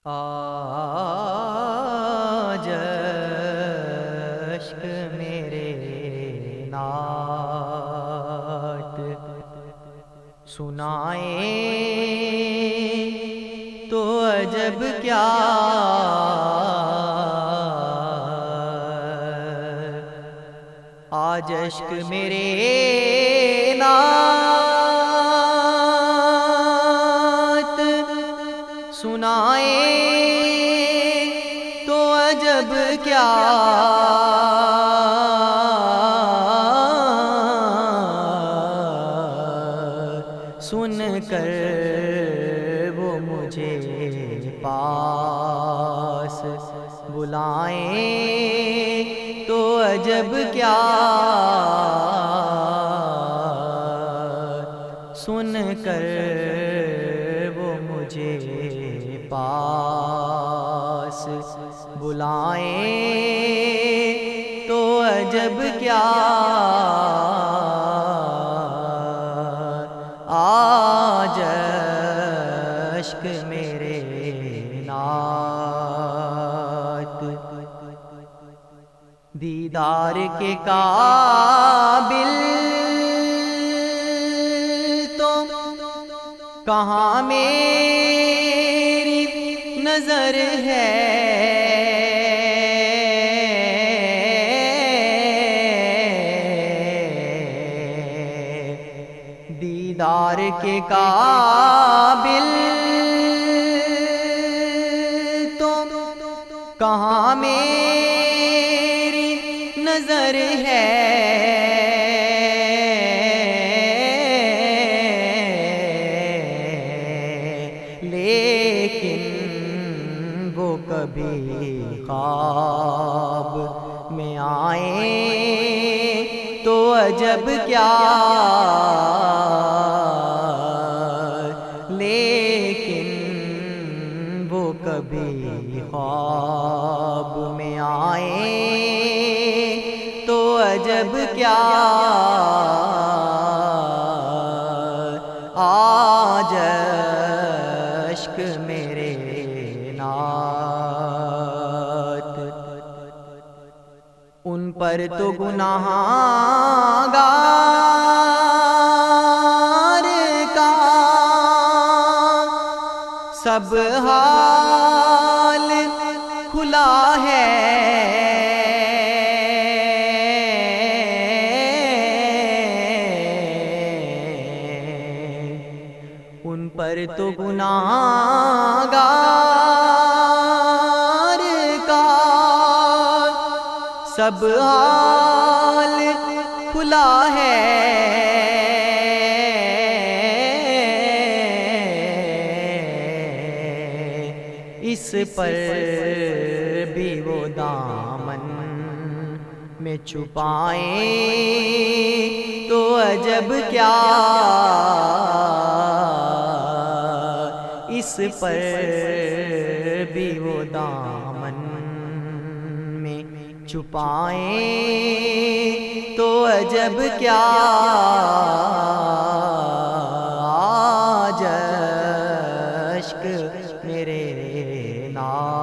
आज मेरे नाट सुनाए तो अजब क्या आज मेरे नात सुनाए तो अजब क्या? सुन कर वो मुझे पास बुलाए तो अजब क्या? मुझे पास बुलाए तो अजब क्या? आज अश्क मेरे नात। दीदार के काबिल तो कहाँ मेरी नज़र है। दीदार के काबिल तो कहाँ मेरी नज़र है? लेकिन कभी ख्वाब में आए तो अजब क्या लेकिन वो कभी ख्वाब में आए तो अजब क्या आज अश्क मेरे नात पर तो गुनाहगार का सब हाल खुला है। उन पर तो गुनाहगार सब हाल खुला है। इस पर भी वो दामन में छुपाए तो अजब क्या। इस पर भी वो दामन छुपाए तो अजब क्या आज अश्क मेरे नात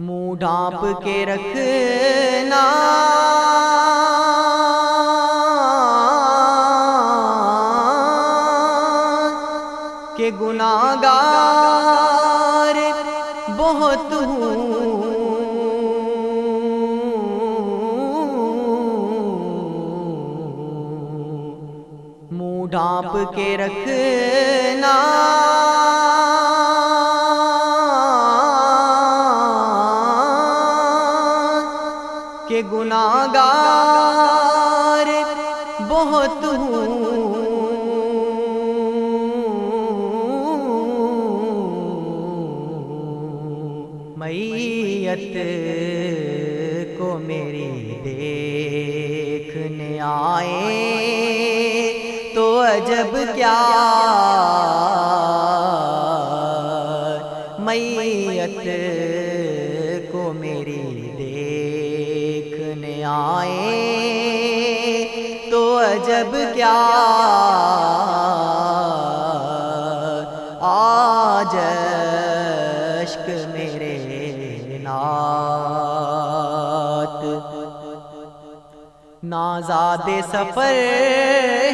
मुँह ढांप के रखना के गुनागार ढांप के रखना। के गुनागार बहुत हूँ। मैयत को मेरी देखने आए। अजब क्या? मैयत को मेरी देखने आए तो अजब क्या? आज अश्क मेरे नात। नाजादे सफ़र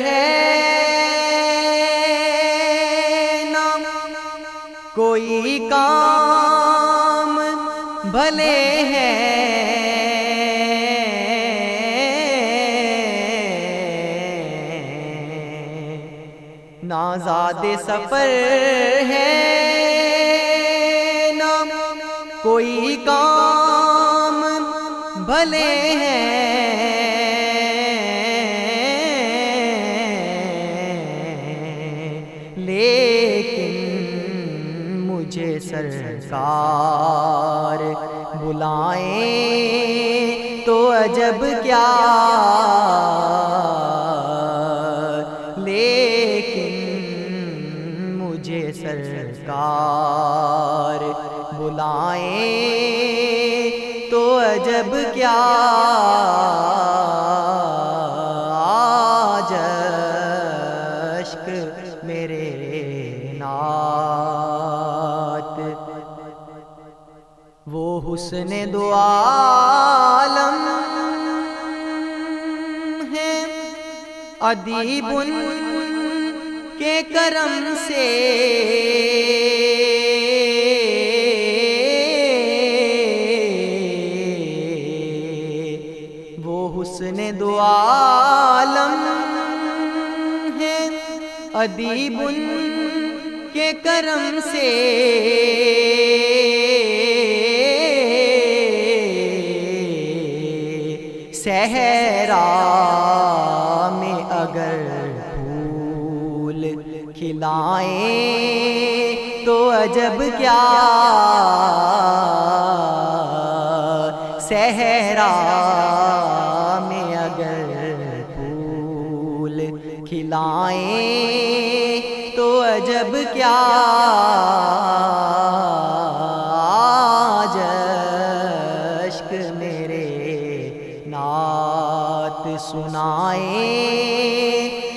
है। कोई काम भले हैं। नाजादे सफ़र है। ना कोई काम भले हैं। सरकार। बुलाए तो अजब क्या। लेकिन मुझे सरकार। बुलाए तो अजब क्या। अदीबुन के करम से। वो हुस्न दो आलम है अदीबुन के करम से। में अगर फूल खिलाए तो अजब क्या? सहरा में अगर फूल खिलाए तो अजब क्या? नात सुनाए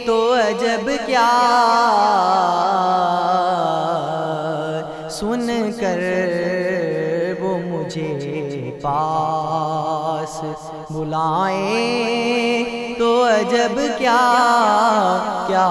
तो अजब क्या? सुन कर वो मुझे पास बुलाए तो अजब क्या? क्या